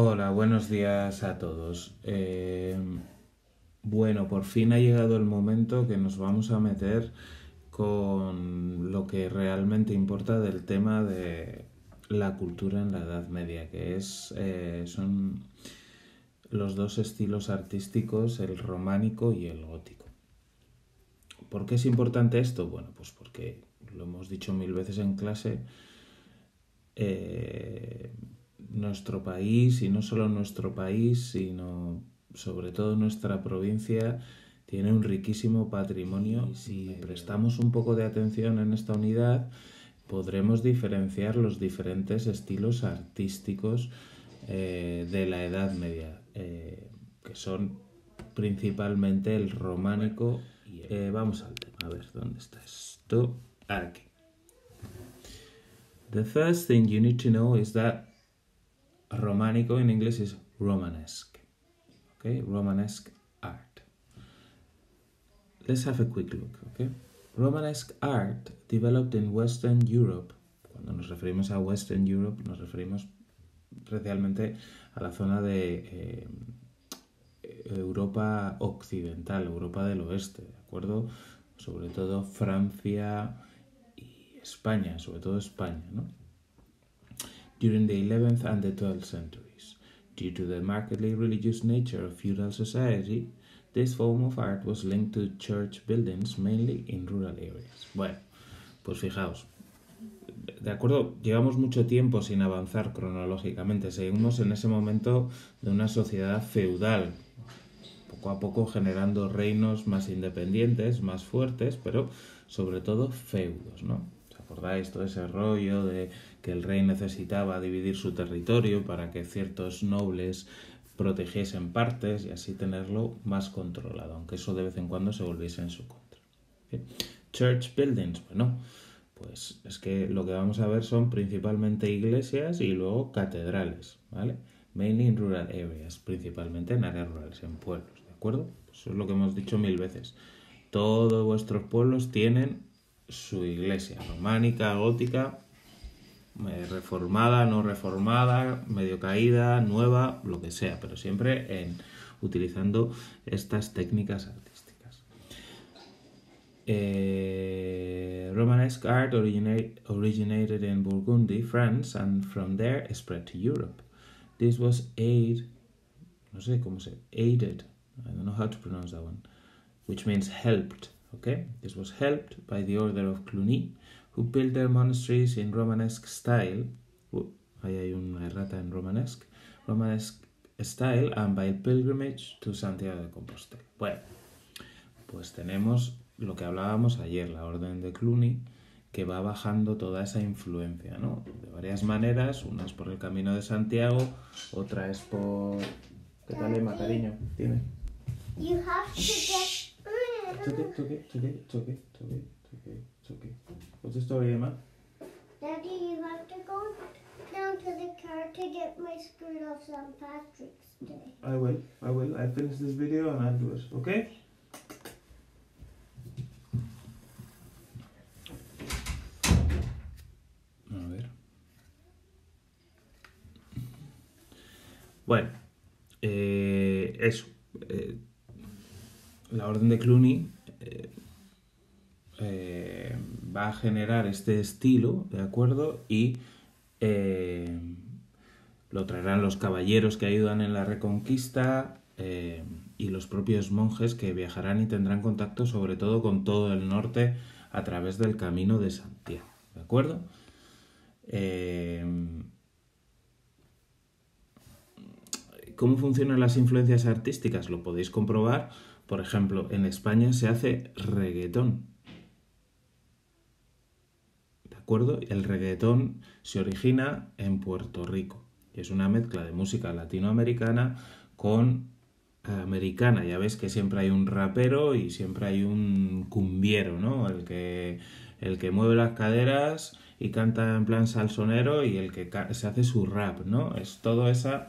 Hola, buenos días a todos. Eh, bueno, por fin ha llegado el momento que nos vamos a meter con lo que realmente importa del tema de la cultura en la Edad Media, que es eh, son los dos estilos artísticos, el románico y el gótico. ¿Por qué es importante esto? Bueno, pues porque lo hemos dicho mil veces en clase. Eh, nuestro país, y no solo nuestro país, sino sobre todo nuestra provincia, tiene un riquísimo patrimonio. Y si prestamos un poco de atención en esta unidad, podremos diferenciar los diferentes estilos artísticos eh, de la Edad Media, eh, que son principalmente el románico. Y, eh, vamos al tema, a ver, ¿dónde está esto? Aquí. The first thing you need to know is that Románico in English is Romanesque. Okay, Romanesque art. Let's have a quick look. Okay, Romanesque art developed in Western Europe. Cuando nos referimos a Western Europe, nos referimos especialmente a la zona de eh, Europa occidental, Europa del oeste, ¿de acuerdo? Sobre todo Francia y España, sobre todo España, ¿no? During the 11th and the 12th centuries. Due to the markedly religious nature of feudal society, this form of art was linked to church buildings, mainly in rural areas. Bueno, pues fijaos, de acuerdo, llevamos mucho tiempo sin avanzar cronológicamente, seguimos en ese momento de una sociedad feudal, poco a poco generando reinos más independientes, más fuertes, pero sobre todo feudos, ¿no? ¿Os acordáis todo ese rollo de que el rey necesitaba dividir su territorio para que ciertos nobles protegiesen partes y así tenerlo más controlado, aunque eso de vez en cuando se volviese en su contra. Church buildings, bueno, pues es que lo que vamos a ver son principalmente iglesias y luego catedrales, ¿vale? Mainly in rural areas, principalmente en áreas rurales, en pueblos, ¿de acuerdo? Eso es lo que hemos dicho mil veces. Todos vuestros pueblos tienen su iglesia, románica, gótica, reformada, no reformada, medio caída, nueva, lo que sea, pero siempre en, utilizando estas técnicas artísticas. Eh, Romanesque art originate, originated in Burgundy, France, and from there spread to Europe. This was aid, no sé cómo se, aided, I don't know how to pronounce that one, which means helped, okay? This was helped by the order of Cluny, who built their monasteries in Romanesque style. Uh, ahí hay una errata en Romanesque. Romanesque style and by pilgrimage to Santiago de Compostela. Bueno, pues tenemos lo que hablábamos ayer, la orden de Cluny, que va bajando toda esa influencia, ¿no? De varias maneras, una es por el camino de Santiago, otra es por... ¿Qué tal, Emma, cariño? Dime. You have to get. Toque, toque, toque, toque, toque, toque, toque. What's the story, Emma? Daddy, you have to go down to the car to get my skirt off St. Patrick's Day. I will, I will. I'll finish this video and I'll do it, okay? A ver. Bueno, eh, eso. eh, la orden de Cluny eh, eh, va a generar este estilo, ¿de acuerdo? Y eh, lo traerán los caballeros que ayudan en la reconquista y los propios monjes que viajarán y tendrán contacto sobre todo con todo el norte a través del camino de Santiago, ¿de acuerdo? ¿Cómo funcionan las influencias artísticas? Lo podéis comprobar. Por ejemplo, en España se hace reggaetón. ¿De acuerdo? El reggaetón se origina en Puerto Rico. Y es una mezcla de música latinoamericana con americana. Ya ves que siempre hay un rapero y siempre hay un cumbiero, ¿no? El que, el que mueve las caderas y canta en plan salsonero y el que se hace su rap, ¿no? Es todo esa,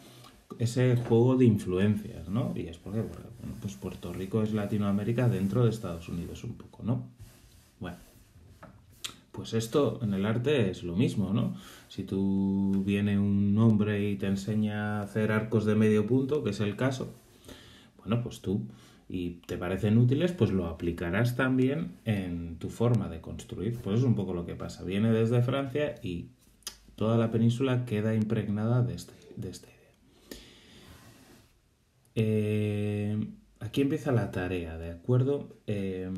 ese juego de influencias, ¿no? Y es porque, bueno, pues Puerto Rico es Latinoamérica dentro de Estados Unidos un poco, ¿no? Bueno, Pues esto en el arte es lo mismo, ¿no? Si tú viene un hombre y te enseña a hacer arcos de medio punto, que es el caso, bueno, pues tú y te parecen útiles, pues lo aplicarás también en tu forma de construir. Pues es un poco lo que pasa. Viene desde Francia y toda la península queda impregnada de, este, de esta idea. Eh, aquí empieza la tarea, ¿de acuerdo? Eh,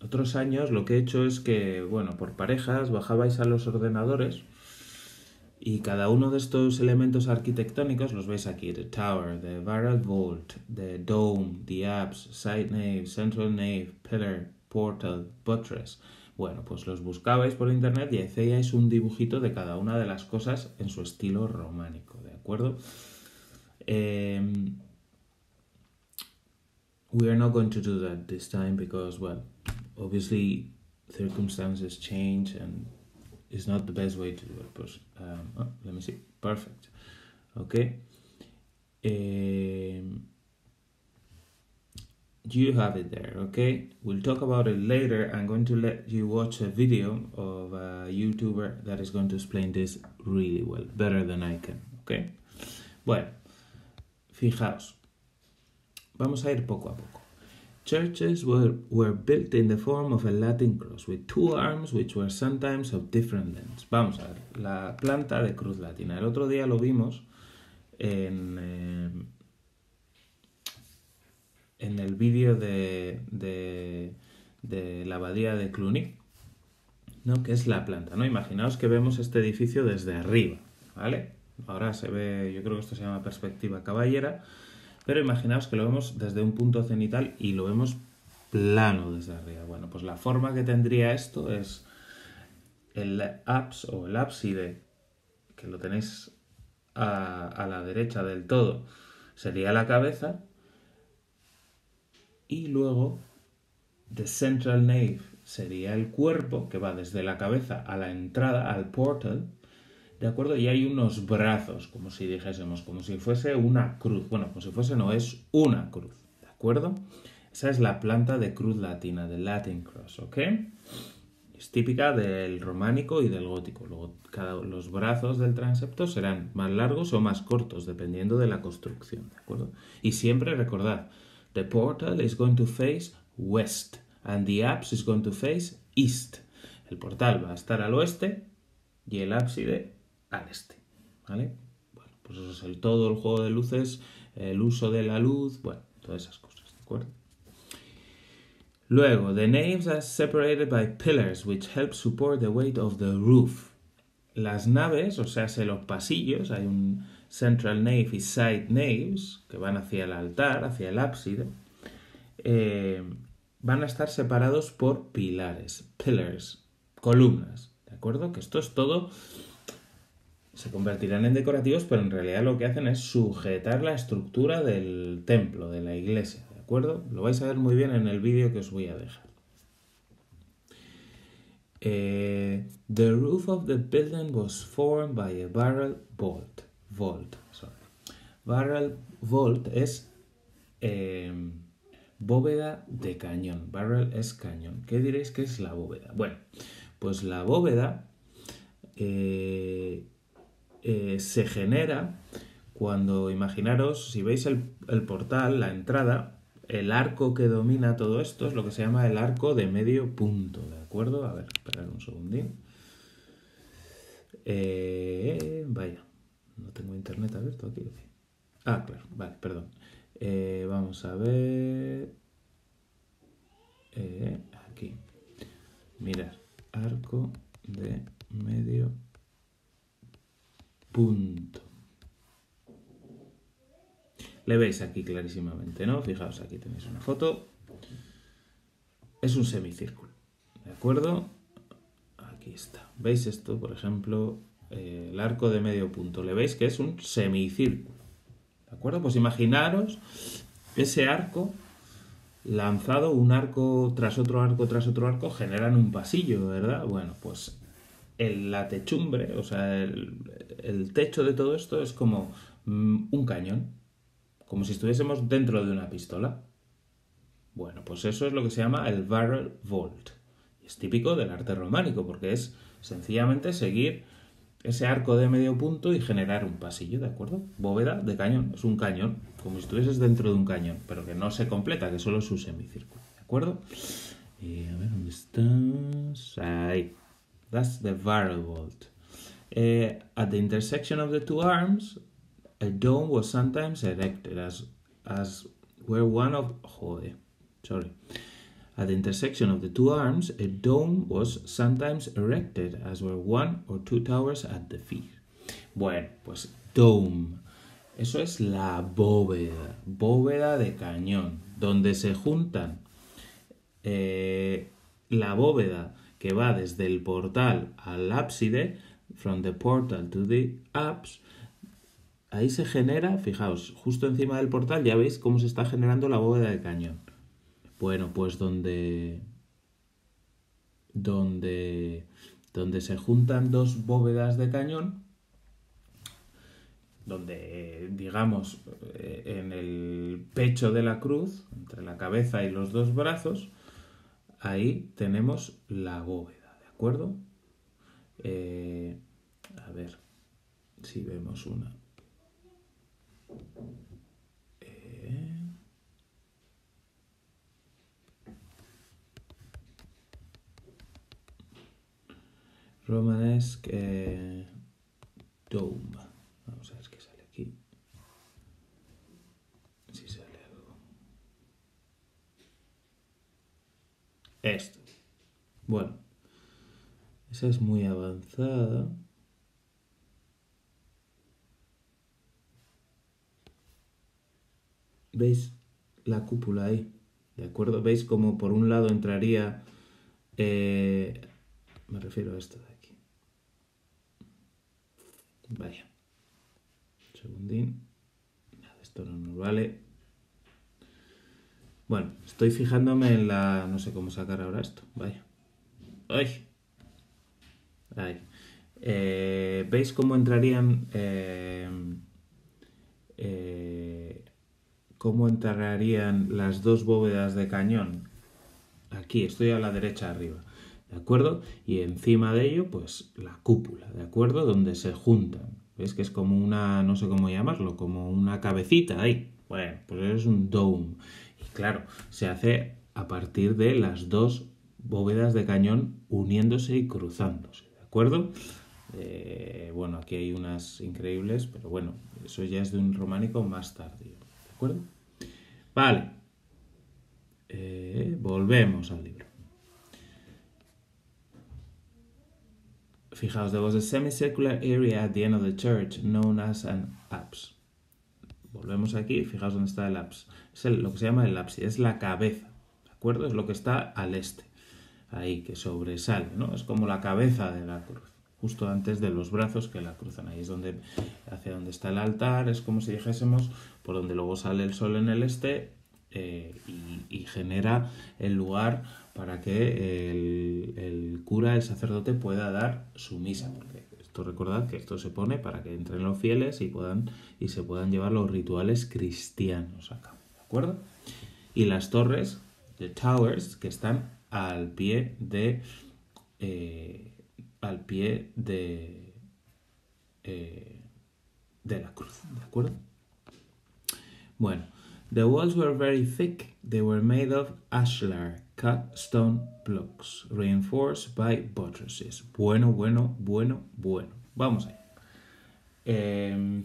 otros años lo que he hecho es que, bueno, por parejas bajabais a los ordenadores y cada uno de estos elementos arquitectónicos los veis aquí, the tower, the barrel vault, the dome, the apse, side nave, central nave, pillar, portal, buttress. Bueno, pues los buscabais por internet y hacíais un dibujito de cada una de las cosas en su estilo románico, ¿de acuerdo? Um, we are not going to do that this time because, well, obviously circumstances change and it's not the best way to do it. But um, oh, let me see. Perfect. Okay. Um, you have it there. Okay. We'll talk about it later. I'm going to let you watch a video of a YouTuber that is going to explain this really well, better than I can. Okay. Bueno, fijaos. Vamos a ir poco a poco. Churches were, were built in the form of a Latin cross with two arms which were sometimes of different lengths. Vamos a ver, la planta de cruz latina. El otro día lo vimos en, eh, en el vídeo de, de, de, la abadía de Cluny, ¿no? que es la planta. ¿no? Imaginaos que vemos este edificio desde arriba, ¿vale? Ahora se ve, yo creo que esto se llama perspectiva caballera, pero imaginaos que lo vemos desde un punto cenital y lo vemos plano desde arriba. Bueno, pues la forma que tendría esto es el apse o el ábside, que lo tenéis a, a la derecha del todo, sería la cabeza y luego the central nave sería el cuerpo que va desde la cabeza a la entrada, al portal, ¿de acuerdo? Y hay unos brazos, como si dijésemos, como si fuese una cruz. Bueno, como si fuese, no, es una cruz, ¿de acuerdo? Esa es la planta de cruz latina, de Latin Cross, ¿ok? Es típica del románico y del gótico. Luego, cada, los brazos del transepto serán más largos o más cortos, dependiendo de la construcción, ¿de acuerdo? Y siempre recordad, the portal is going to face west and the apse is going to face east. El portal va a estar al oeste y el ábside al este, ¿vale? Bueno, pues eso es el todo el juego de luces, el uso de la luz, bueno, todas esas cosas, ¿de acuerdo? Luego, the naves are separated by pillars which help support the weight of the roof. Las naves, o sea, los pasillos, hay un central nave y side naves que van hacia el altar, hacia el ábside, eh, van a estar separados por pilares, pillars, columnas, ¿de acuerdo? Que esto es todo se convertirán en decorativos, pero en realidad lo que hacen es sujetar la estructura del templo, de la iglesia, ¿de acuerdo? Lo vais a ver muy bien en el vídeo que os voy a dejar. Eh, the roof of the building was formed by a barrel vault. Vault, sorry. Barrel vault es eh, bóveda de cañón. Barrel es cañón. ¿Qué diréis que es la bóveda? Bueno, pues la bóveda eh, eh, se genera cuando, imaginaros, si veis el, portal, la entrada, el arco que domina todo esto es lo que se llama el arco de medio punto, ¿de acuerdo? A ver, esperad un segundín. Eh, vaya, no tengo internet abierto aquí. Ah, claro, vale, perdón. Eh, vamos a ver. Aquí. Mirad, arco de medio punto. Le veis aquí clarísimamente, ¿no? Fijaos, aquí tenéis una foto. Es un semicírculo, ¿de acuerdo? Aquí está. ¿Veis esto? Por ejemplo, eh, el arco de medio punto. Le veis que es un semicírculo. ¿De acuerdo? Pues imaginaros ese arco lanzado un arco tras otro arco tras otro arco generan un pasillo, ¿verdad? Bueno, pues el, la techumbre, o sea, el, el, techo de todo esto es como mm, un cañón, como si estuviésemos dentro de una pistola. Bueno, pues eso es lo que se llama el barrel vault. Es típico del arte románico porque es sencillamente seguir ese arco de medio punto y generar un pasillo, ¿de acuerdo? Bóveda de cañón, es un cañón, como si estuvieses dentro de un cañón, pero que no se completa, que solo es un semicírculo, ¿de acuerdo? Y a ver, ¿dónde estás? Ahí. That's the barrel vault. Eh, at the intersection of the two arms, a dome was sometimes erected as, as where one of... Joder, sorry. At the intersection of the two arms, a dome was sometimes erected, as were one or two towers at the feet. Bueno, pues dome. Eso es la bóveda, bóveda de cañón, donde se juntan eh, la bóveda que va desde el portal al ábside, from the portal to the apse, ahí se genera, fijaos, justo encima del portal ya veis cómo se está generando la bóveda de cañón. Bueno, pues donde donde donde se juntan dos bóvedas de cañón, donde digamos en el pecho de la cruz, entre la cabeza y los dos brazos, ahí tenemos la bóveda, ¿de acuerdo? Eh, a ver si vemos una. Eh, Romanesque eh, Dome. Vamos a ver qué sale aquí. Si sale algo. Esto. Bueno. Esa es muy avanzada. ¿Veis la cúpula ahí? ¿De acuerdo? ¿Veis cómo por un lado entraría... Eh, me refiero a esto de aquí. Vaya. Un segundín. Esto no nos vale. Bueno, estoy fijándome en la... No sé cómo sacar ahora esto. Vaya. ¡Ay! Eh, ¿Veis cómo entrarían... Eh, eh, cómo entrarían las dos bóvedas de cañón? Aquí, estoy a la derecha arriba. ¿De acuerdo? Y encima de ello, pues la cúpula, ¿de acuerdo? Donde se juntan. ¿Ves que es como una, no sé cómo llamarlo, como una cabecita ahí? Bueno, pues es un dome. Y claro, se hace a partir de las dos bóvedas de cañón uniéndose y cruzándose, ¿de acuerdo? Eh, bueno, aquí hay unas increíbles, pero bueno, eso ya es de un románico más tardío, ¿de acuerdo? Vale, eh, volvemos al libro. Fijaos, there was a semicircular area at the end of the church known as an apse. Volvemos aquí, fijaos dónde está el apse. Es lo que se llama el ábside, es la cabeza, ¿de acuerdo? Es lo que está al este, ahí, que sobresale, ¿no? Es como la cabeza de la cruz, justo antes de los brazos que la cruzan. Ahí es donde, hacia donde está el altar, es como si dijésemos, por donde luego sale el sol en el este eh, y, y genera el lugar para que el, el, cura, el sacerdote, pueda dar su misa. Porque esto recordad que esto se pone para que entren los fieles y puedan y se puedan llevar los rituales cristianos a cabo. ¿De acuerdo? Y las torres, the towers, que están al pie de. Eh, al pie de. Eh, de la cruz. ¿De acuerdo? Bueno. The walls were very thick. They were made of ashlar, cut stone blocks, reinforced by buttresses. Bueno, bueno, bueno, bueno. Vamos. Eh,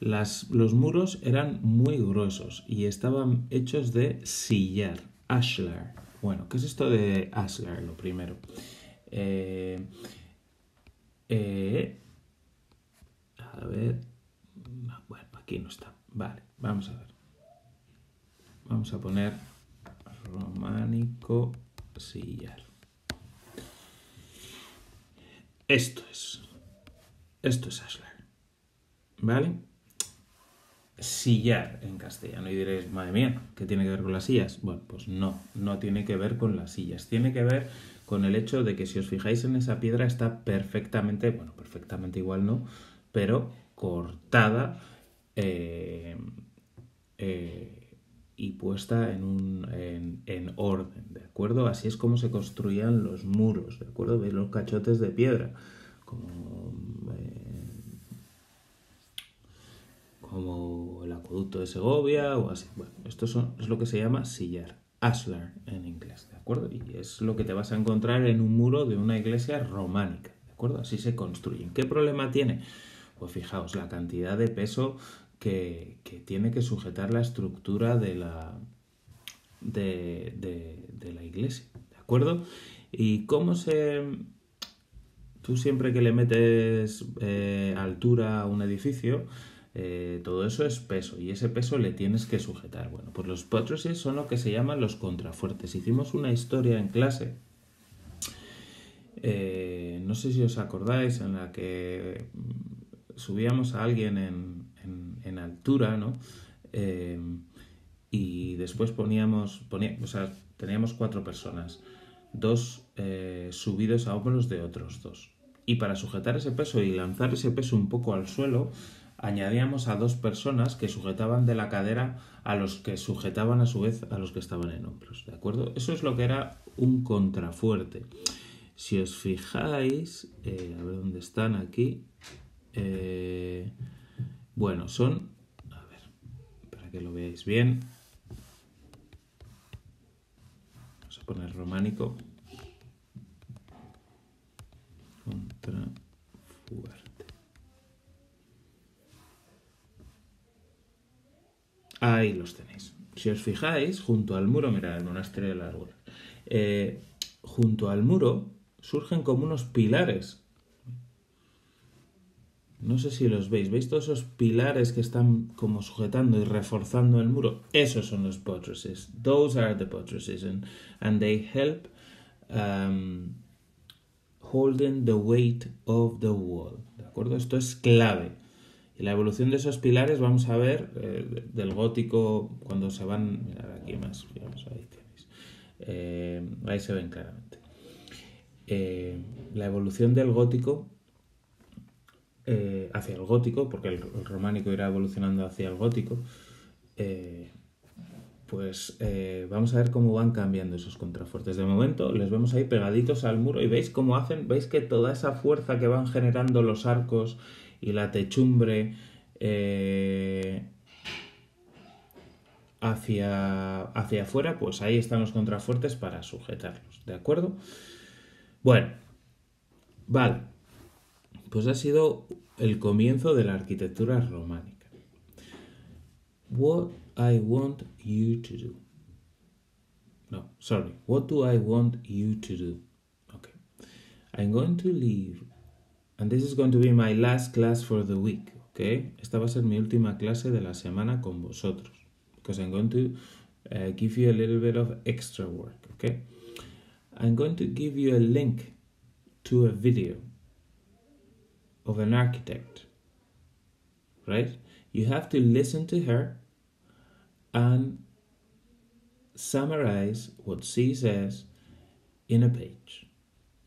las, los muros eran muy gruesos y estaban hechos de sillar, ashlar. Bueno, ¿qué es esto de ashlar? Lo primero. Eh, eh, a ver. Bueno, aquí no está. Vale, vamos a ver. Vamos a poner románico sillar. Esto es. Esto es ashlar. ¿Vale? Sillar en castellano. Y diréis, madre mía, ¿qué tiene que ver con las sillas? Bueno, pues no, no tiene que ver con las sillas. Tiene que ver con el hecho de que si os fijáis en esa piedra está perfectamente, bueno, perfectamente igual no, pero cortada. Eh, eh, y puesta en, un, en, en, orden, ¿de acuerdo? Así es como se construían los muros, ¿de acuerdo? Veis los cachotes de piedra, como, eh, acueducto de Segovia o así. Bueno, esto son, es lo que se llama sillar, ashlar en inglés, ¿de acuerdo? Y es lo que te vas a encontrar en un muro de una iglesia románica, ¿de acuerdo? Así se construyen. ¿Qué problema tiene? Pues fijaos, la cantidad de peso que, tiene que sujetar la estructura de la, de, la iglesia, ¿de acuerdo? Y cómo se... Tú siempre que le metes eh, altura a un edificio, eh, todo eso es peso y ese peso le tienes que sujetar. Bueno, pues los buttresses son lo que se llaman los contrafuertes. Hicimos una historia en clase, eh, no sé si os acordáis, en la que subíamos a alguien en, altura, ¿no? Eh, y después poníamos, ponía, o sea, teníamos cuatro personas, dos subidos a hombros de otros dos. Y para sujetar ese peso y lanzar ese peso un poco al suelo, añadíamos a dos personas que sujetaban de la cadera a los que sujetaban a su vez a los que estaban en hombros, ¿de acuerdo? Eso es lo que era un contrafuerte. Si os fijáis, eh, a ver dónde están aquí, eh, bueno, son, a ver, para que lo veáis bien, vamos a poner románico, contrafuerte. Ahí los tenéis. Si os fijáis, junto al muro, mirad, el monasterio del árbol, eh, junto al muro surgen como unos pilares no sé si los veis. ¿Veis todos esos pilares que están como sujetando y reforzando el muro? Esos son los buttresses. Those are the buttresses. And, and they help um, holding the weight of the wall. ¿De acuerdo? Esto es clave. Y la evolución de esos pilares vamos a ver eh, del gótico cuando se van... Mirad aquí más. Digamos, ahí tenéis. Eh, ahí se ven claramente. Eh, la evolución del gótico hacia el gótico, porque el, románico irá evolucionando hacia el gótico, pues vamos a ver cómo van cambiando esos contrafuertes. De momento les vemos ahí pegaditos al muro y veis cómo hacen, veis que toda esa fuerza que van generando los arcos y la techumbre hacia, hacia afuera, pues ahí están los contrafuertes para sujetarlos, ¿de acuerdo? Bueno, vale, pues ha sido el comienzo de la arquitectura románica. What I want you to do. No, sorry. What do I want you to do? Okay. I'm going to leave. And this is going to be my last class for the week. Okay. Esta va a ser mi última clase de la semana con vosotros. Because I'm going to uh, give you a little bit of extra work. Okay. I'm going to give you a link to a video of an architect, right? You have to listen to her and summarize what she says in a page.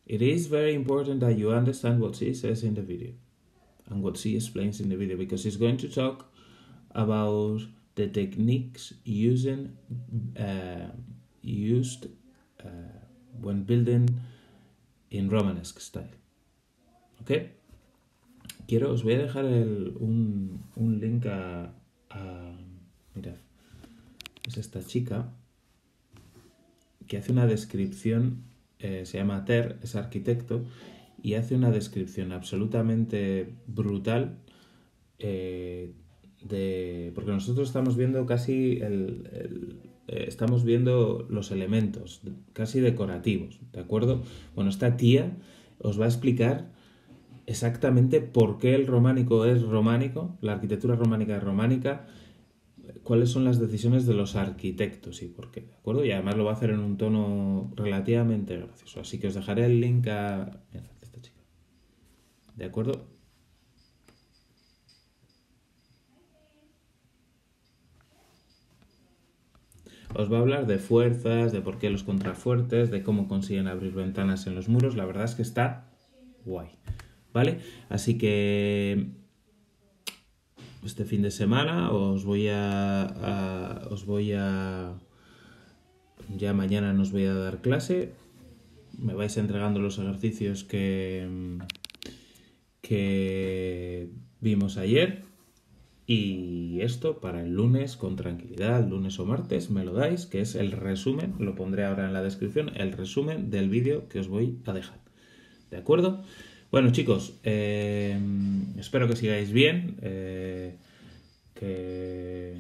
It is very important that you understand what she says in the video and what she explains in the video because she's going to talk about the techniques using uh, used uh, when building in Romanesque style. Okay? quiero, os voy a dejar el, un, un, link a, a, Mirad, es esta chica que hace una descripción, eh, se llama Ter, es arquitecto, y hace una descripción absolutamente brutal eh, de. Porque nosotros estamos viendo casi el, eh, estamos viendo los elementos, casi decorativos, ¿de acuerdo? Bueno, esta tía os va a explicar exactamente por qué el románico es románico, la arquitectura románica es románica, cuáles son las decisiones de los arquitectos y por qué, ¿de acuerdo? Y además lo va a hacer en un tono relativamente gracioso. Así que os dejaré el link a... esta chica. ¿De acuerdo? Os va a hablar de fuerzas, de por qué los contrafuertes, de cómo consiguen abrir ventanas en los muros. La verdad es que está guay. ¿vale? Así que este fin de semana os voy a, os voy a ya mañana nos voy a dar clase me vais entregando los ejercicios que que vimos ayer y esto para el lunes con tranquilidad, lunes o martes, me lo dais, que es el resumen, lo pondré ahora en la descripción, el resumen del vídeo que os voy a dejar. ¿De acuerdo? Bueno chicos, eh, espero que sigáis bien, eh, que,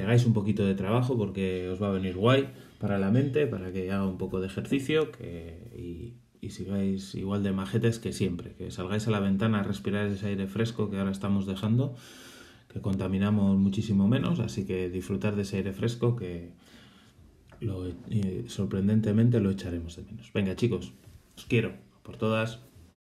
hagáis un poquito de trabajo porque os va a venir guay para la mente, para que haga un poco de ejercicio que, y, sigáis igual de majetes que siempre, que salgáis a la ventana a respirar ese aire fresco que ahora estamos dejando que contaminamos muchísimo menos, así que disfrutar de ese aire fresco que eh, sorprendentemente lo echaremos de menos. Venga chicos, os quiero por todas.